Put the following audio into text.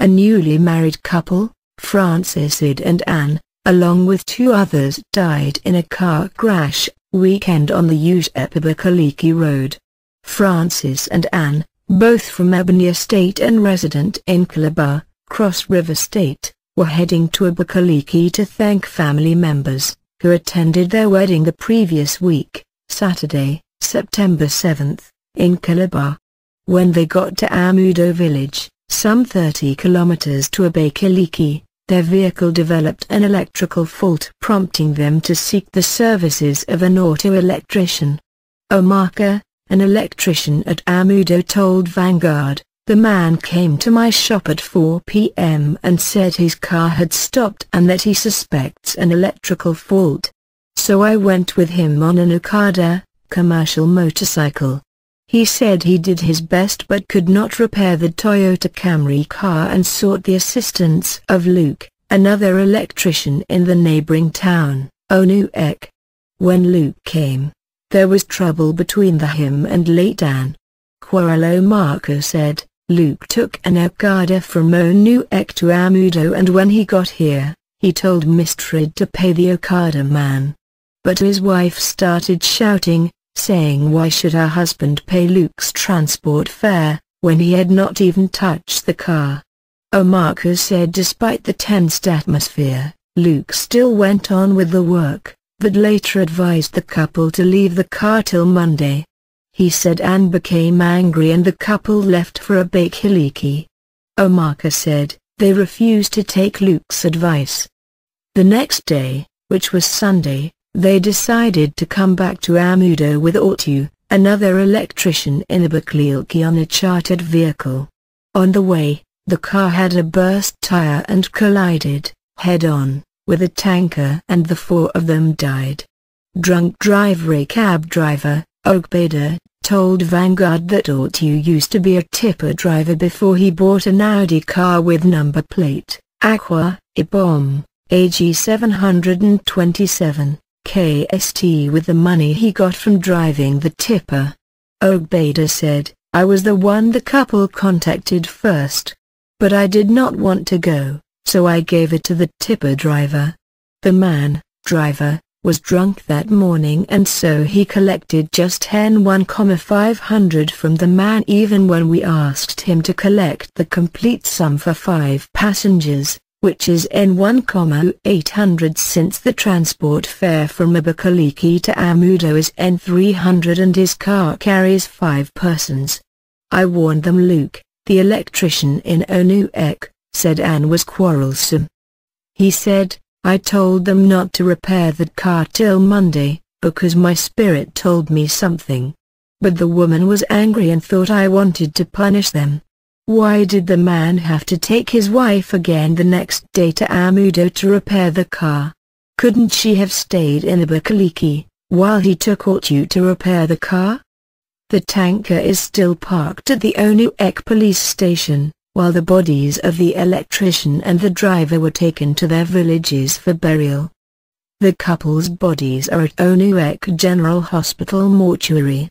a newly married couple, Francis Edeh and Ann, along with two others died in a car crash, weekend on the Ugep-Abakaliki Road. Francis and Ann, both from Ebonyi State and resident in Calabar, Cross River State, were heading to Abakaliki to thank family members, who attended their wedding the previous week, Saturday, September 7, in Calabar. When they got to Amudo village, some 30 kilometers to Abakaliki, their vehicle developed an electrical fault prompting them to seek the services of an auto electrician. Omaka, an electrician at Amudo told Vanguard, the man came to my shop at 4 p.m. and said his car had stopped and that he suspects an electrical fault. So I went with him on an Okada, commercial motorcycle. He said he did his best but could not repair the Toyota Camry car and sought the assistance of Luke, another electrician in the neighboring town, Onueke. When Luke came, there was trouble between the him and late Ann. Quarrel Omaka said, Luke took an Okada from Onueke to Amudo and when he got here, he told Mr. Edeh to pay the Okada man. But his wife started shouting, saying why should her husband pay Luke's transport fare, when he had not even touched the car. Omaka said despite the tensed atmosphere, Luke still went on with the work but later advised the couple to leave the car till Monday. He said Ann became angry and the couple left for a Abakaliki. Omaka said, they refused to take Luke's advice. The next day, which was Sunday, they decided to come back to Amudo with Otu, another electrician in a Abakaliki on a chartered vehicle. On the way, the car had a burst tire and collided, head-on with a tanker and the four of them died. Drunk driver a cab driver, Ogbeda, told Vanguard that Otu used to be a tipper driver before he bought an Audi car with number plate, Akwa, Ibom, AG 727, KST with the money he got from driving the tipper. Ogbeda said, I was the one the couple contacted first. But I did not want to go so I gave it to the tipper driver. The man, driver, was drunk that morning and so he collected just N1,500 from the man even when we asked him to collect the complete sum for five passengers, which is N1,800 since the transport fare from Abakaliki to Amudo is N300 and his car carries five persons. I warned them Luke, the electrician in Onueke, said Ann was quarrelsome. He said, I told them not to repair that car till Monday, because my spirit told me something. But the woman was angry and thought I wanted to punish them. Why did the man have to take his wife again the next day to Amudo to repair the car? Couldn't she have stayed in Abakaliki, while he took Otu to repair the car? The tanker is still parked at the Onueke police station while the bodies of the electrician and the driver were taken to their villages for burial. The couple's bodies are at Onueke General Hospital mortuary.